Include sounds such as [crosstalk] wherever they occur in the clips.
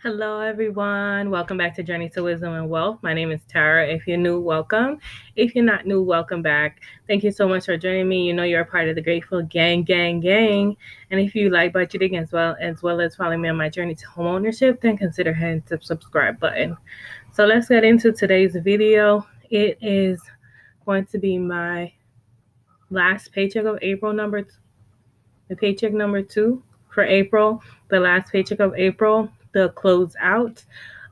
Hello, everyone. Welcome back to Journey to Wisdom and Wealth. My name is Tara. If you're new, welcome. If you're not new, welcome back. Thank you so much for joining me. You know you're a part of the Grateful Gang, Gang, Gang. And if you like budgeting as well as well as following me on my journey to homeownership, then consider hitting the subscribe button. So let's get into today's video. It is going to be my last paycheck of April number, the paycheck number two for April, the last paycheck of April the close out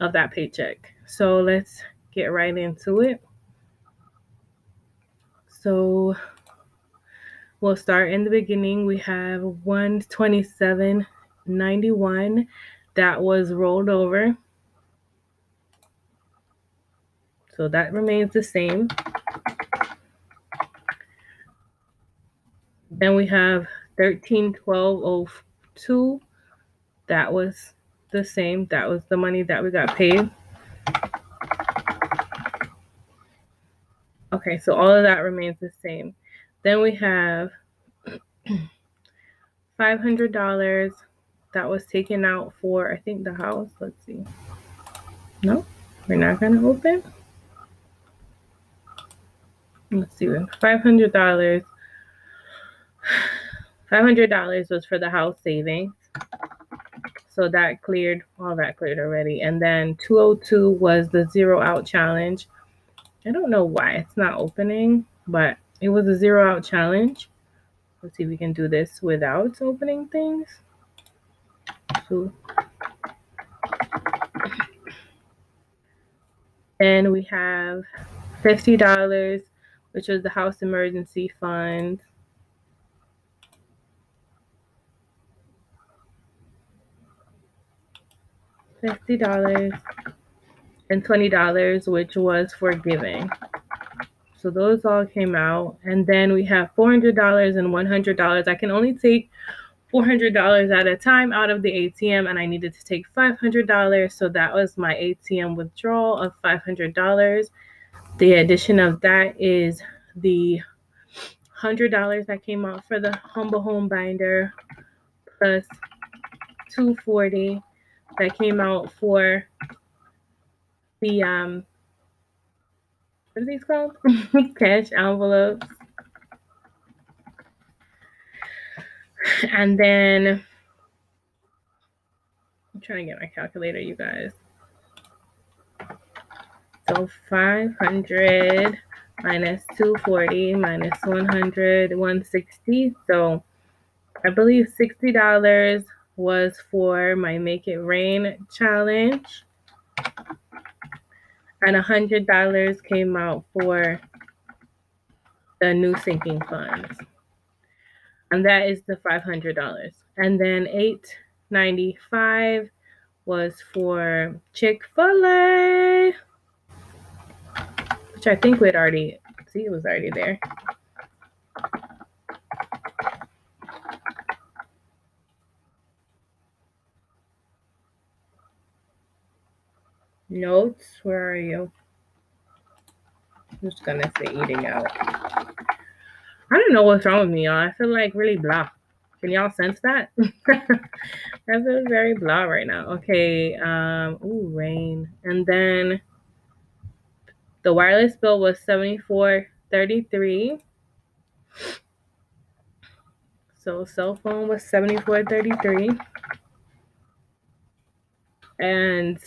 of that paycheck. So let's get right into it. So we'll start in the beginning. We have 127.91 that was rolled over. So that remains the same. Then we have 1312.02 that was the same. That was the money that we got paid. Okay, so all of that remains the same. Then we have [clears throat] $500 that was taken out for, I think, the house. Let's see. No, we're not going to open. Let's see. $500. [sighs] $500 was for the house savings. So that cleared, all that cleared already. And then 202 was the zero out challenge. I don't know why it's not opening, but it was a zero out challenge. Let's see if we can do this without opening things. So then we have $50, which was the house emergency fund. $50 and $20, which was for giving. So those all came out. And then we have $400 and $100. I can only take $400 at a time out of the ATM, and I needed to take $500. So that was my ATM withdrawal of $500. The addition of that is the $100 that came out for the Humble Home Binder plus 240 that came out for the um what are these called? [laughs] Cash envelopes. And then I'm trying to get my calculator, you guys. So 500 minus 240 minus 100, 160. So I believe $60 was for my Make It Rain challenge. And a $100 came out for the new sinking funds. And that is the $500. And then 895 was for Chick-fil-A, which I think we'd already see it was already there. Notes, where are you? I'm just gonna say eating out. I don't know what's wrong with me, y'all. I feel like really blah. Can y'all sense that? [laughs] I feel very blah right now. Okay, um, ooh, rain. And then the wireless bill was 74.33. So cell phone was 74.33. And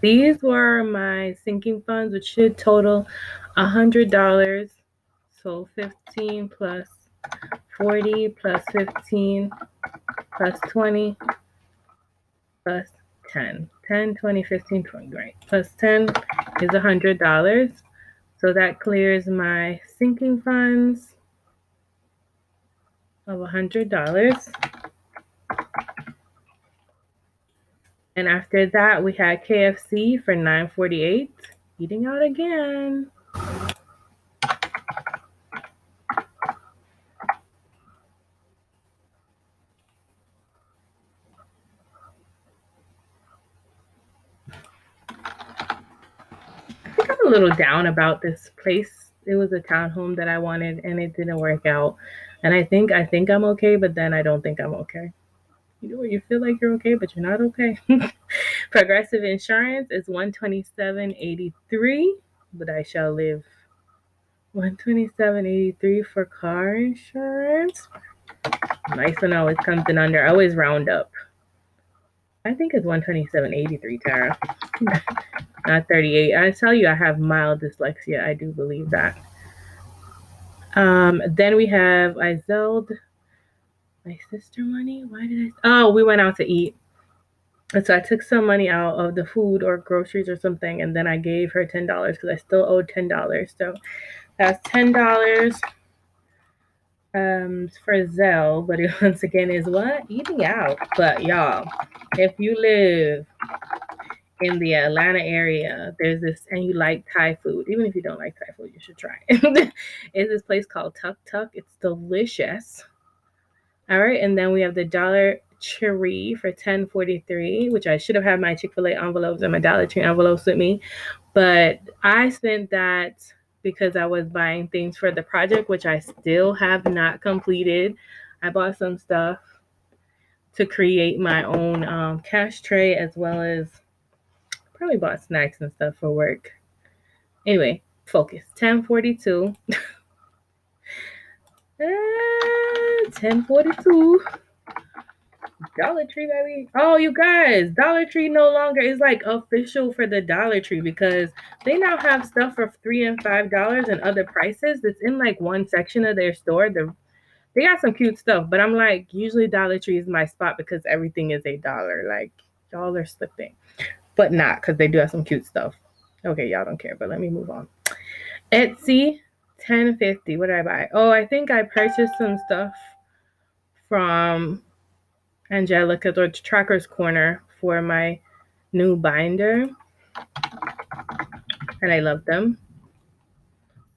these were my sinking funds, which should total $100. So 15 plus 40 plus 15 plus 20 plus 10. 10, 20, 15, 20, right? Plus 10 is $100. So that clears my sinking funds of $100. And after that, we had KFC for 9.48. Eating out again. I think I'm a little down about this place. It was a townhome that I wanted and it didn't work out. And I think I think I'm okay, but then I don't think I'm okay you know, you feel like you're okay, but you're not okay. [laughs] Progressive insurance is 127.83, but I shall live 127.83 for car insurance. Nice one always comes in under. I always round up. I think it's 127.83, Tara. [laughs] Not 38. I tell you, I have mild dyslexia. I do believe that. Um, then we have Izeld, my sister money. Why did I? Oh, we went out to eat. And so I took some money out of the food or groceries or something, and then I gave her ten dollars because I still owed ten dollars. So that's ten dollars um for Zelle, but it [laughs] once again is what eating out. But y'all, if you live in the Atlanta area, there's this, and you like Thai food, even if you don't like Thai food, you should try it. [laughs] it's this place called Tuk Tuk. It's delicious. All right, and then we have the Dollar Tree for 1043, which I should have had my Chick-fil-A envelopes and my Dollar Tree envelopes with me. But I spent that because I was buying things for the project, which I still have not completed. I bought some stuff to create my own um, cash tray as well as probably bought snacks and stuff for work. Anyway, focus. 1042. [laughs] uh, 1042. Dollar Tree, baby. Oh, you guys, Dollar Tree no longer is like official for the Dollar Tree because they now have stuff for three and five dollars and other prices. that's in like one section of their store. The they got some cute stuff, but I'm like, usually Dollar Tree is my spot because everything is a dollar. Like y'all are slipping, but not because they do have some cute stuff. Okay, y'all don't care, but let me move on. Etsy, ten fifty. What did I buy? Oh, I think I purchased some stuff from Angelica or Tracker's Corner for my new binder. And I love them.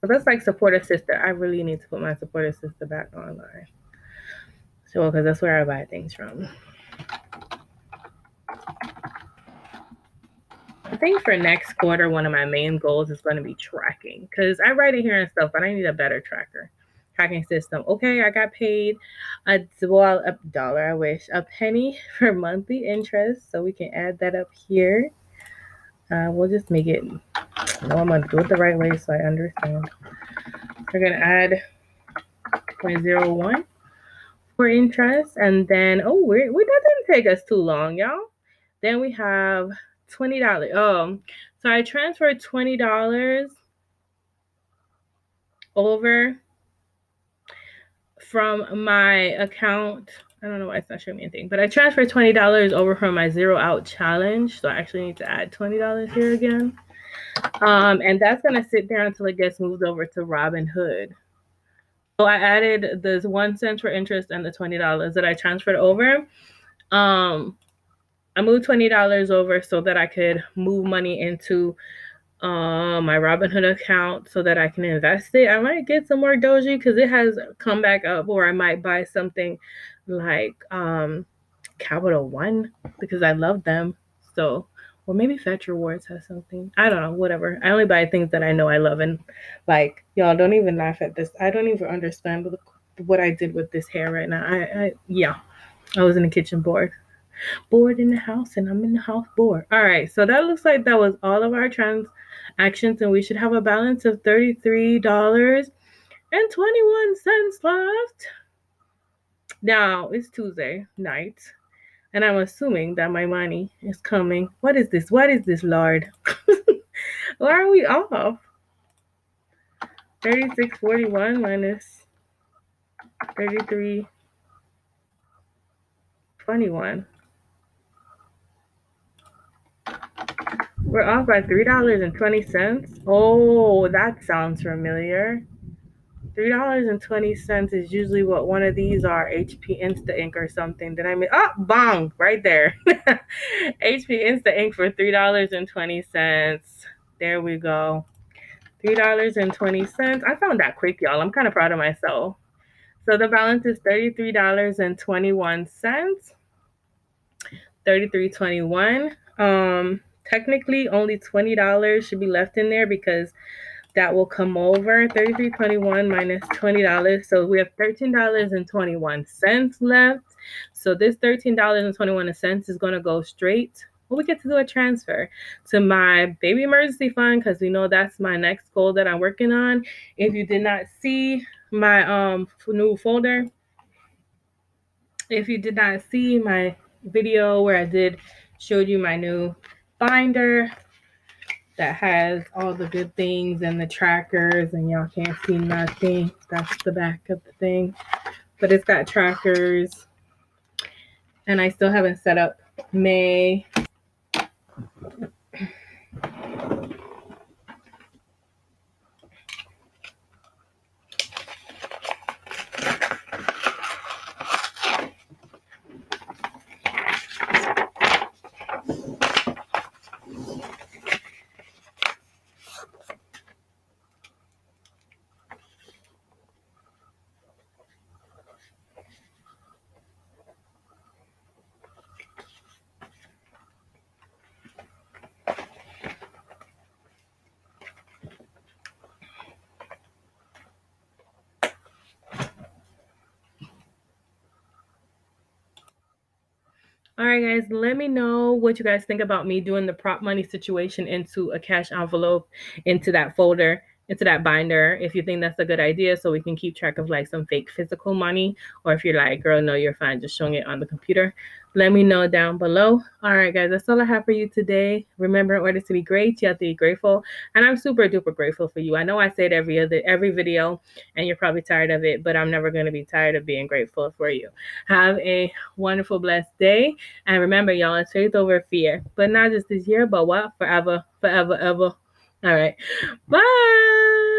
But that's like support a sister. I really need to put my support a sister back online. So, because that's where I buy things from. I think for next quarter, one of my main goals is going to be tracking because I write it here and stuff, but I need a better tracker tracking system. Okay, I got paid a well a dollar, I wish, a penny [laughs] for monthly interest. So we can add that up here. Uh, we'll just make it. No, I'm gonna do it the right way so I understand. We're gonna add 0.01 for interest, and then oh, we're, we that didn't take us too long, y'all. Then we have twenty dollars. Oh, so I transferred twenty dollars over from my account. I don't know why it's not showing me anything, but I transferred twenty dollars over from my zero out challenge, so I actually need to add twenty dollars here again. Um, and that's gonna sit there until it gets moved over to Robinhood. So I added the one cent for interest and the twenty dollars that I transferred over. Um, I moved twenty dollars over so that I could move money into uh, my Robinhood account so that I can invest it. I might get some more Doge because it has come back up, or I might buy something like um, Capital One because I love them. So, or maybe Fetch Rewards has something. I don't know, whatever. I only buy things that I know I love, and like y'all don't even laugh at this. I don't even understand what I did with this hair right now. I, I yeah, I was in the kitchen bored bored in the house and I'm in the house bored. All right, so that looks like that was all of our trans actions, and we should have a balance of $33 and 21 cents left. Now it's Tuesday night, and I'm assuming that my money is coming. What is this? What is this, Lord? [laughs] Why are we off? 3641 minus 3321. We're off by $3.20. Oh, that sounds familiar. $3.20 is usually what one of these are HP Instant Ink or something. Did I mean? Oh, bong, right there. [laughs] HP Instant Ink for $3.20. There we go. $3.20. I found that quick, y'all. I'm kind of proud of myself. So the balance is $33.21. 33.21. Um technically only $20 should be left in there because that will come over 33.21 minus $20 so we have $13.21 left so this $13.21 is going to go straight well, we get to do a transfer to my baby emergency fund because we know that's my next goal that I'm working on. If you did not see my um new folder, if you did not see my video where I did showed you my new binder that has all the good things and the trackers and y'all can't see nothing. That's the back of the thing. But it's got trackers. And I still haven't set up May All right, guys, let me know what you guys think about me doing the prop money situation into a cash envelope into that folder into that binder if you think that's a good idea so we can keep track of like some fake physical money or if you're like girl no you're fine just showing it on the computer. Let me know down below. All right guys that's all i have for you today. Remember in order to be great you have to be grateful and i'm super duper grateful for you. I know i say it every other every video and you're probably tired of it but i'm never going to be tired of being grateful for you. Have a wonderful blessed day and remember y'all it's faith over fear but not just this year but what? Forever forever ever all right. Bye.